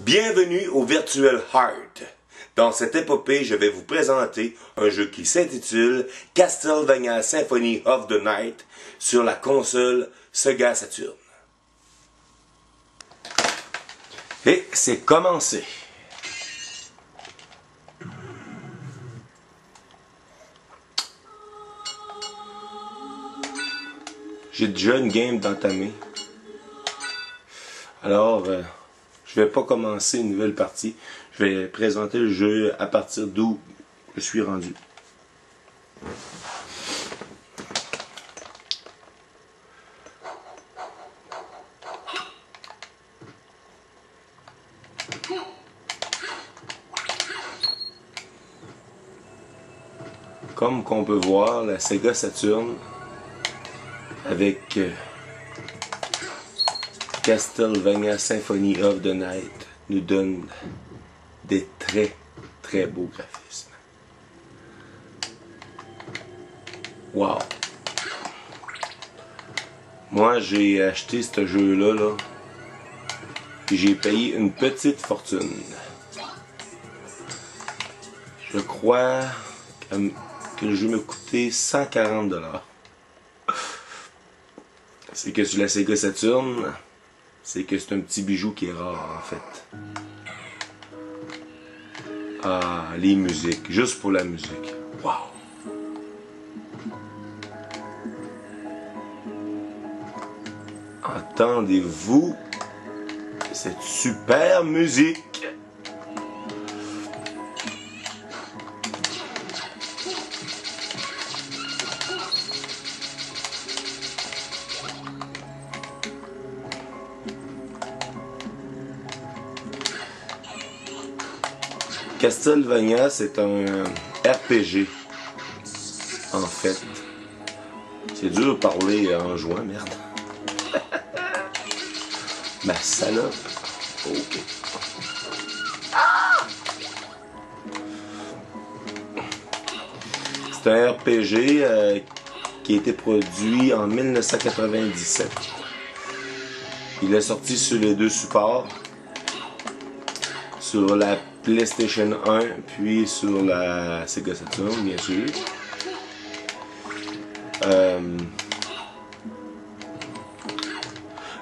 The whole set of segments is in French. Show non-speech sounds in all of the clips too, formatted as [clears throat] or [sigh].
Bienvenue au Virtual Heart. Dans cette épopée, je vais vous présenter un jeu qui s'intitule Castlevania Symphony of the Night sur la console Sega Saturn. Et c'est commencé. J'ai déjà une game d'entamer. Alors, euh, je vais pas commencer une nouvelle partie. Je vais présenter le jeu à partir d'où je suis rendu. Comme qu'on peut voir, la Sega Saturn avec euh, Castlevania Symphony of the Night nous donne des très très beaux graphismes. Wow! Moi j'ai acheté ce jeu-là là, et j'ai payé une petite fortune. Je crois que, le jeu m'a coûté 140 dollars c'est que sur la Sega Saturn, c'est que c'est un petit bijou qui est rare en fait. Ah, les musiques, juste pour la musique. Wow! Entendez-vous cette super musique? Castlevania, c'est un RPG. En fait. C'est dur de parler en jouant, merde. [laughs] Ma salope. Ok. C'est un RPG euh, qui a été produit en 1997. Il est sorti sur les deux supports. Sur la PlayStation 1, puis sur la Sega Saturn, bien sûr. Euh,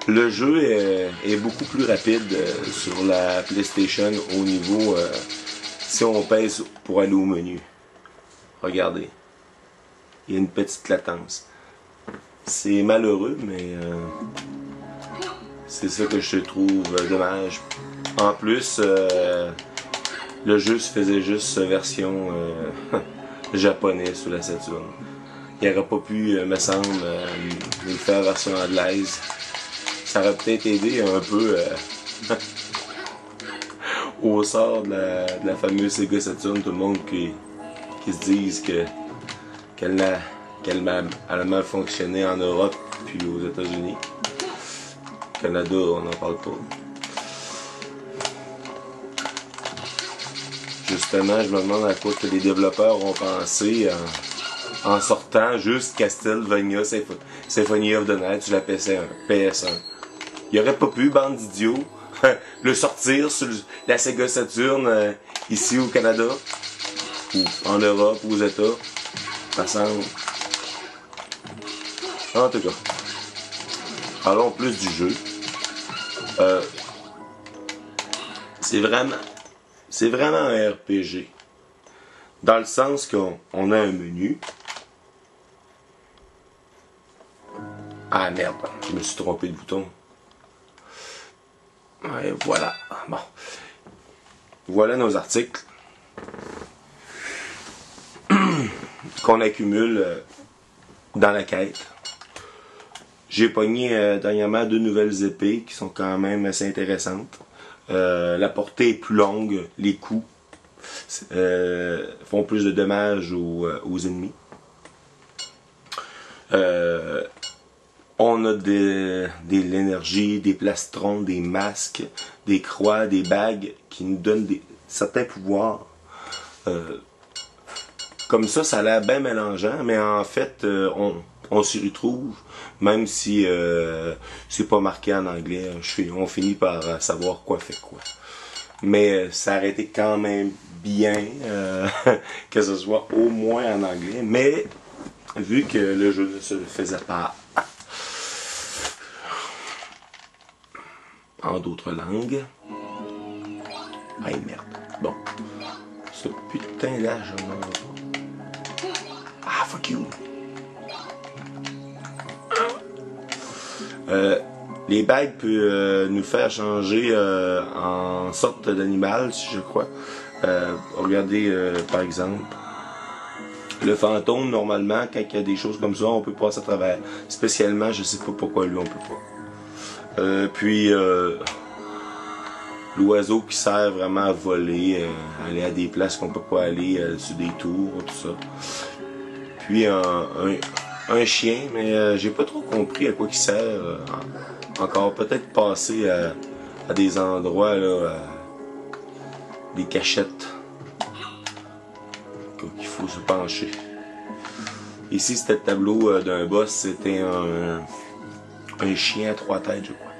le jeu est, beaucoup plus rapide euh, sur la PlayStation au niveau euh, si on pèse pour aller au menu. Regardez. Il y a une petite latence. C'est malheureux, mais c'est ça que je trouve dommage. En plus, le jeu se faisait juste version euh, [laughs] japonais sur la Saturn. Il n'aurait pas pu, euh, me semble, euh, nous faire version anglaise. Ça aurait peut-être aidé un peu [laughs] au sort de la, fameuse Sega Saturn. Tout le monde qui, se dise que qu'elle a, mal fonctionné en Europe puis aux États-Unis. Canada, on n'en parle pas. Justement, je me demande à quoi que les développeurs ont pensé en, sortant juste Castlevania Symphony of the Night sur la PS1. PS1. Il aurait pas pu, bande d'idiots, [laughs] le sortir sur la Sega Saturn euh, ici au Canada, ou en Europe, ou aux États. Ça En tout cas. Parlons plus du jeu. Euh, c'est vraiment c'est vraiment un RPG. Dans le sens qu'on a un menu. Ah merde, je me suis trompé de bouton. Voilà. Bon. Voilà nos articles [clears throat] qu'on accumule euh, dans la quête. J'ai pogné euh, dernièrement deux nouvelles épées qui sont quand même assez intéressantes. Euh, la portée est plus longue, les coups euh, font plus de dommages aux, euh, ennemis. on a de, l'énergie, des plastrons, des masques, des croix, des bagues qui nous donnent des, certains pouvoirs. comme ça, ça a l'air bien mélangeant, mais en fait, on, on s'y retrouve, même si euh, c'est pas marqué en anglais. on finit par savoir quoi fait quoi. Mais ça aurait été quand même bien [laughs] que ce soit au moins en anglais. Mais vu que le jeu se faisait pas en d'autres langues. Ay merde. Bon. Ce putain là, je. Ah, fuck you. Euh, les bagues peuvent euh, nous faire changer euh, en sorte d'animal, si je crois. regardez, par exemple, le fantôme, normalement, quand il y a des choses comme ça, on peut passer à travers. Spécialement, je sais pas pourquoi lui, on peut pas. Euh, puis, euh, l'oiseau qui sert vraiment à voler, euh, aller à des places qu'on peut pas aller, sur des tours, tout ça. Puis, un, un, chien, mais j'ai pas trop compris à quoi il sert. encore peut-être passer à, des endroits, là, des cachettes qu'il faut se pencher. Ici, c'était le tableau euh, d'un boss, c'était un, un chien à trois têtes, je crois.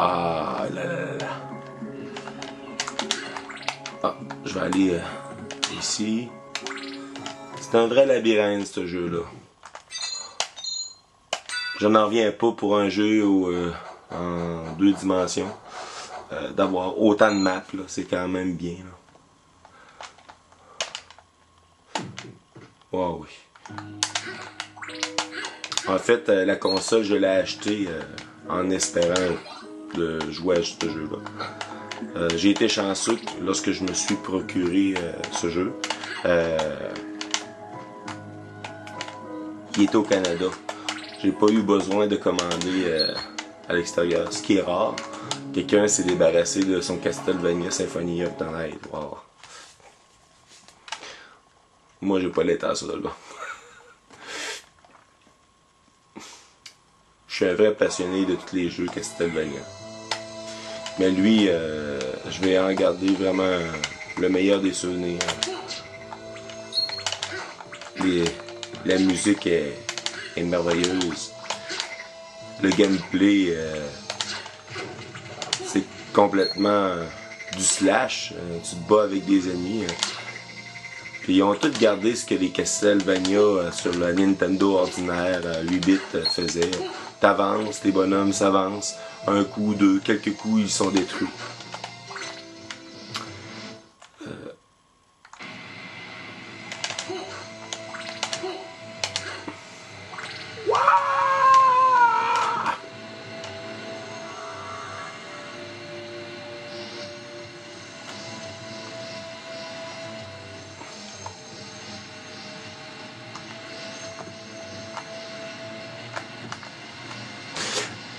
Ah là là là là. Ah, je vais aller euh, ici. C'est un vrai labyrinthe ce jeu-là. Je n'en reviens pas pour un jeu euh, en deux dimensions. Euh, d'avoir autant de maps, c'est quand même bien. Wow, oui. En fait, la console, je l'ai achetée en espérant de jouer à ce jeu-là. J'ai été chanceux lorsque je me suis procuré ce jeu. il était au Canada j'ai pas eu besoin de commander euh, à l'extérieur, ce qui est rare. Quelqu'un s'est débarrassé de son Castlevania Symphony of the Night. Wow. Moi, j'ai pas l'état ça là. Je suis un vrai passionné de tous les jeux Castlevania. Mais lui, euh, je vais en garder vraiment le meilleur des souvenirs. la musique est merveilleuse. Le gameplay, euh, c'est complètement du slash. Euh, tu te bats avec des ennemis. Puis ils ont tout gardé ce que les Castlevania sur la Nintendo ordinaire 8 bits faisaient. T'avances, les bonhommes s'avancent. Un coup, deux, quelques coups, ils sont détruits.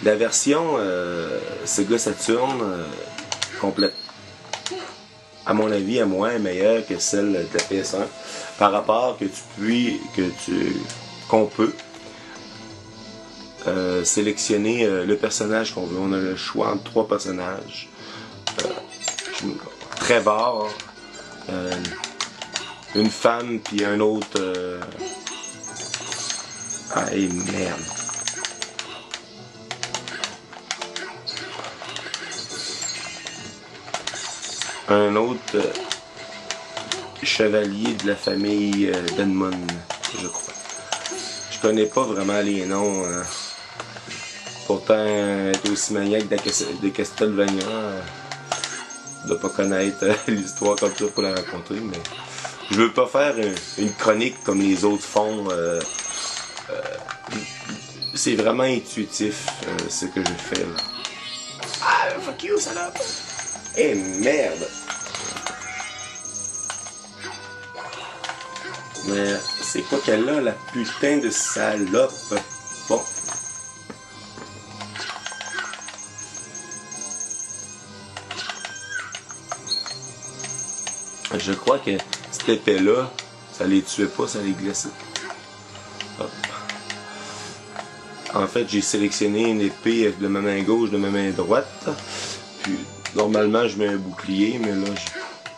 La version euh, Sega Saturn euh, complète, à mon avis, est moins meilleure que celle de la PS1 par rapport que tu puis que tu qu'on peut euh, sélectionner le personnage qu'on veut. On a le choix entre trois personnages. Trevor, une femme puis un autre. Ah, merde. Un autre euh, chevalier de la famille euh, d'Edmund, je crois. Je connais pas vraiment les noms. Hein. Pourtant, être aussi maniaque de Castlevania, euh, de pas connaître [laughs] l'histoire comme ça pour la raconter, mais je veux pas faire une, chronique comme les autres font. c'est vraiment intuitif ce que je fais là. Ah, fuck you, salope! Eh merde! Mais c'est quoi qu'elle a, la putain de salope? Bon. Je crois que cette épée-là, ça les tuait pas, ça les glissait. en fait, j'ai sélectionné une épée de ma main gauche, de ma main droite. Puis, normalement, je mets un bouclier, mais là,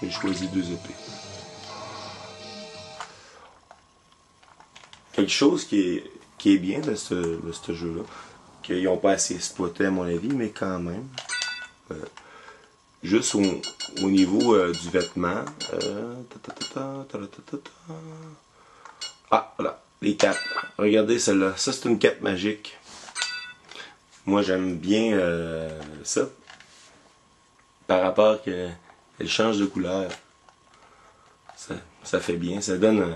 j'ai choisi deux épées. Chose qui est, bien de ce, jeu-là, qu'ils n'ont pas assez exploité à mon avis, mais quand même. Euh, juste au, au niveau euh, du vêtement. Euh, ah, voilà, les capes. Regardez celle-là. Ça, c'est une cape magique. Moi, j'aime bien ça. Par rapport qu'elle change de couleur. Ça, ça, fait bien. Ça donne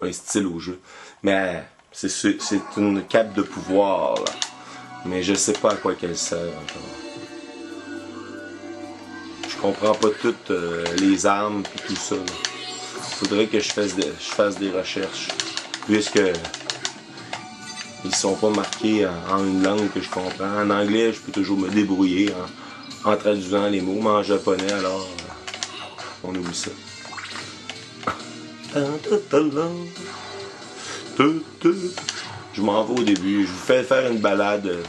un style au jeu. Mais c'est une cape de pouvoir. Là. Mais je sais pas à quoi qu'elle sert encore. Je comprends pas toutes euh, les armes et tout ça. Faudrait que je fasse, je fasse des recherches. Puisque ils sont pas marqués en, une langue que je comprends. En anglais, je peux toujours me débrouiller en, traduisant les mots, mais en japonais, alors, euh, on oublie ça. Je m'en vais au début. Je vous fais faire une balade euh,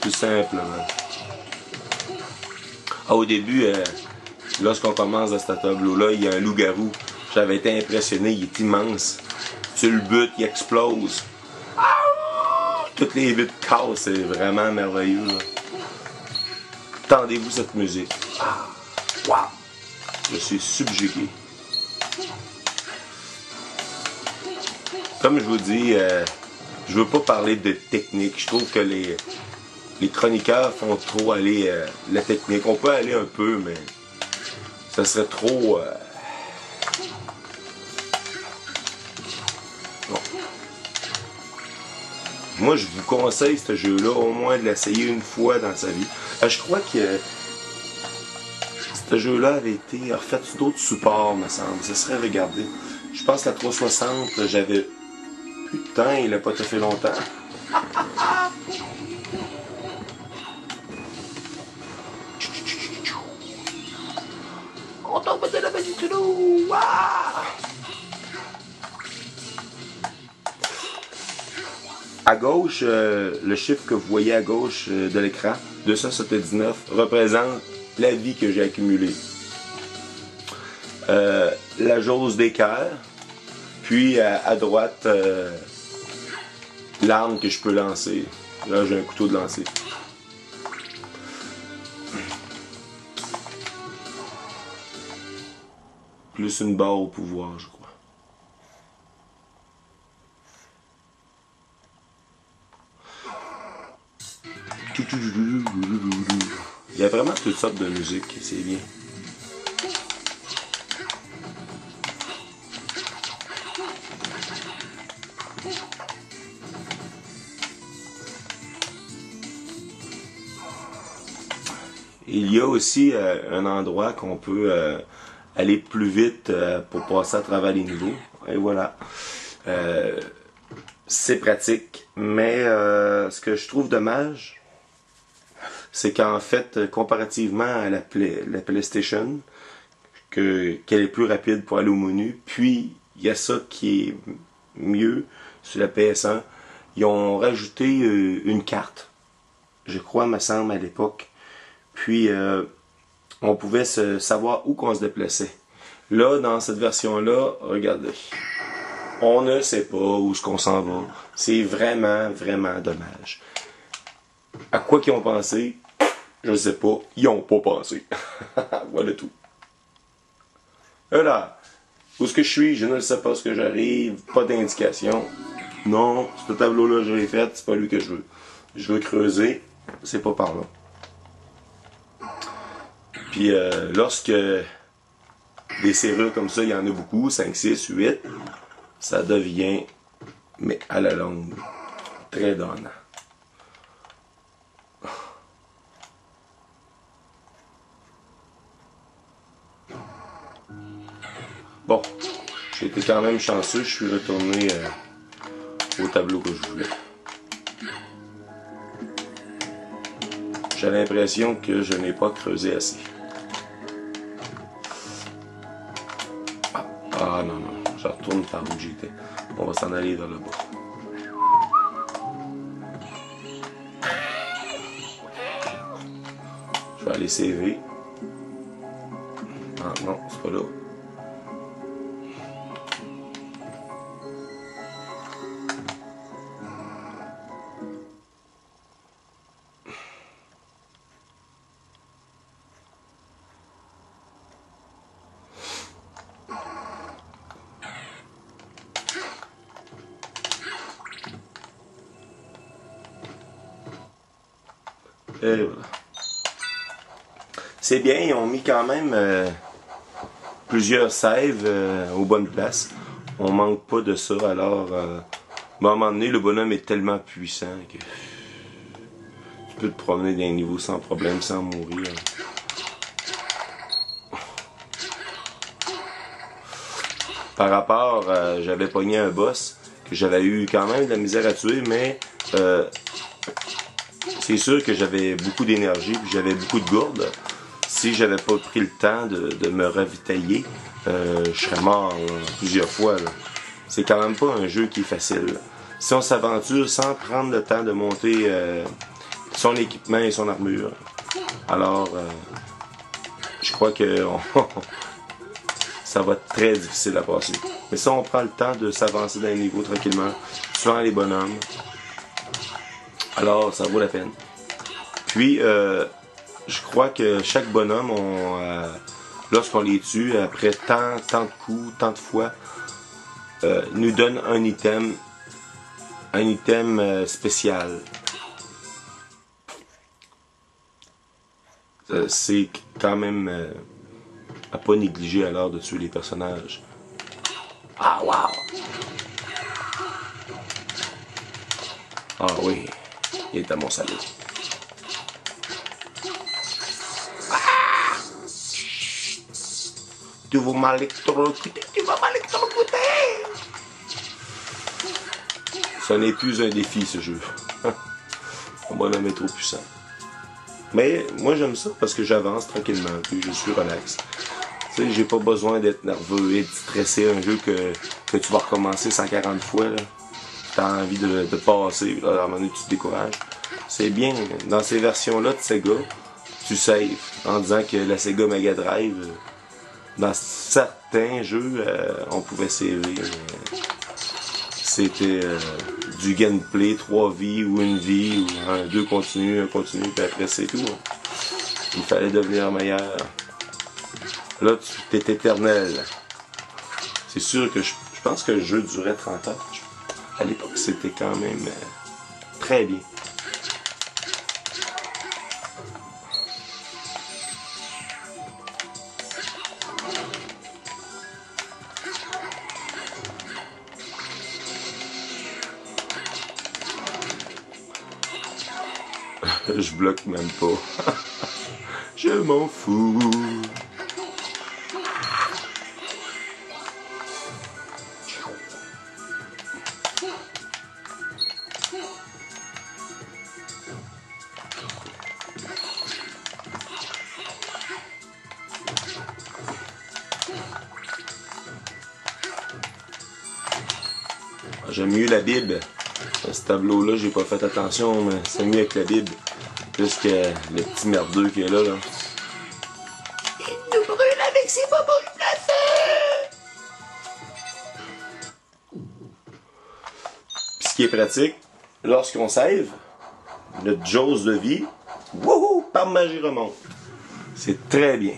tout simplement. Ah, au début, euh, lorsqu'on commence à ce tableau-là, il y a un loup-garou. J'avais été impressionné, il est immense. Tu le but, il explose. Toutes les vitres cassent, c'est vraiment merveilleux. Tendez-vous cette musique. Ah, Je suis subjugué. Comme je vous dis, euh, je veux pas parler de technique. Je trouve que les, les chroniqueurs font trop aller euh, la technique. On peut aller un peu, mais ça serait trop. Euh, Moi, je vous conseille ce jeu-là, au moins de l'essayer une fois dans sa vie. je crois que ce jeu-là avait été refait sur d'autres supports, me semble. Ça serait regardé. Je pense que la 360, j'avais Putain, il a pas tout fait longtemps. On tombe de la du À gauche, euh, le chiffre que vous voyez à gauche euh, de l'écran, 279, représente la vie que j'ai accumulée. Euh, la jauge d'équerre, puis à, droite, euh, l'arme que je peux lancer. Là, j'ai un couteau de lancer. Plus une barre au pouvoir, je crois. Il y a vraiment toutes sortes de musique, c'est bien. Y a aussi euh, un endroit qu'on peut euh, aller plus vite euh, pour passer à travers les niveaux. Et voilà. c'est pratique. Mais ce que je trouve dommage, c'est qu'en fait, comparativement à la, la PlayStation, qu'elle est plus rapide pour aller au menu. Puis, il y a ça qui est mieux sur la PS1. Ils ont rajouté une carte. Je crois, me semble, à l'époque puis, euh, on pouvait savoir où qu'on se déplaçait. Là, dans cette version-là, regardez. On ne sait pas où ce qu'on s'en va. C'est vraiment, vraiment dommage. À quoi qu'ils ont pensé, je ne sais pas. Ils n'ont pas pensé. [laughs] voilà tout. Là, où est-ce que je suis? Je ne sais pas ce que j'arrive. Pas d'indication. Non, ce tableau-là, je l'ai fait. C'est pas lui que je veux. Je veux creuser. C'est pas par là. Puis euh, lorsque des serrures comme ça, il y en a beaucoup, 5, 6, 8, ça devient, mais à la longue, très donnant. Bon, j'ai été quand même chanceux, je suis retourné euh, au tableau que je voulais. J'ai l'impression que je n'ai pas creusé assez. par où j'étais. On va s'en aller vers le bas. Je vais aller CV. Ah non, c'est pas là. C'est bien, ils ont mis quand même euh, plusieurs saves euh, aux bonnes places. On manque pas de ça, alors euh, à un moment donné, le bonhomme est tellement puissant que tu peux te promener d'un niveau sans problème, sans mourir. Par rapport, j'avais pogné un boss que j'avais eu quand même de la misère à tuer, mais c'est sûr que j'avais beaucoup d'énergie, j'avais beaucoup de gourde. Si j'avais pas pris le temps de, me ravitailler, euh, je serais mort plusieurs fois. C'est quand même pas un jeu qui est facile. Si on s'aventure sans prendre le temps de monter euh, son équipement et son armure, alors euh, je crois que [laughs] ça va être très difficile à passer. Mais si on prend le temps de s'avancer dans les niveaux tranquillement, tuant les bonhommes, alors ça vaut la peine. Puis, euh, je crois que chaque bonhomme, euh, lorsqu'on les tue, après tant, tant de coups, tant de fois, euh, nous donne un item, un item spécial. C'est quand même à pas négliger alors de tuer les personnages. Ah, wow! Ah oui. Est à mon salut. Ah! Tu vas m'électrocuter, tu vas m'électrocuter! Ce n'est plus un défi ce jeu. [laughs] Bonhomme est trop puissant. Mais moi j'aime ça parce que j'avance tranquillement, puis je suis relax. Tu sais, j'ai pas besoin d'être nerveux et de stresser un jeu que, que tu vas recommencer 140 fois. Là t'as envie de, passer, là, à un moment donné, tu te décourages. C'est bien, dans ces versions-là de Sega, tu saves en disant que la Sega Mega Drive, dans certains jeux, euh, on pouvait saver. C'était euh, du gameplay, 3 vies ou une vie, ou un 2 continu, un continu, puis après c'est tout. Hein. Il fallait devenir meilleur. Là, tu es éternel. C'est sûr que je, je pense que le jeu durait 30 heures à l'époque, c'était quand même euh, très bien. [laughs] Je bloque même pas. [laughs] Je m'en fous. J'aime mieux la Bible. ce tableau-là, j'ai pas fait attention, mais c'est mieux avec la Bible. Plus que le petit merdeux qui est là, là. Il nous brûle avec ses bonbons de Puis ce qui est pratique, lorsqu'on save, notre jauge de vie, wouhou, par magie remonte. C'est très bien.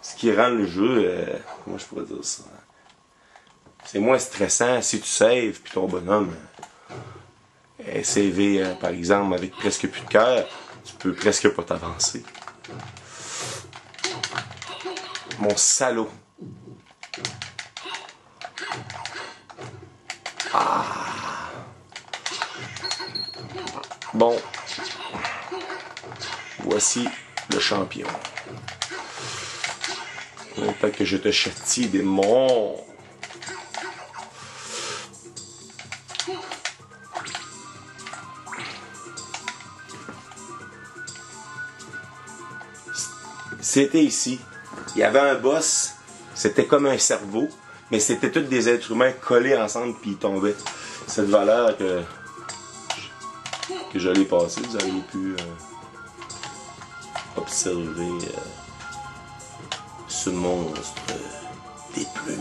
Ce qui rend le jeu, euh, comment je pourrais dire ça? C'est moins stressant si tu saves puis ton bonhomme est savé, euh, par exemple, avec presque plus de cœur, tu peux presque pas t'avancer. Mon salaud. Ah. Bon. Voici le champion. Pas que je te châtie, démon. C'était ici. Il y avait un boss, c'était comme un cerveau, mais c'était tous des êtres humains collés ensemble puis ils tombaient. Cette valeur que, que je l'ai passée, vous avez pu. Euh, observer euh, ce monstre des plus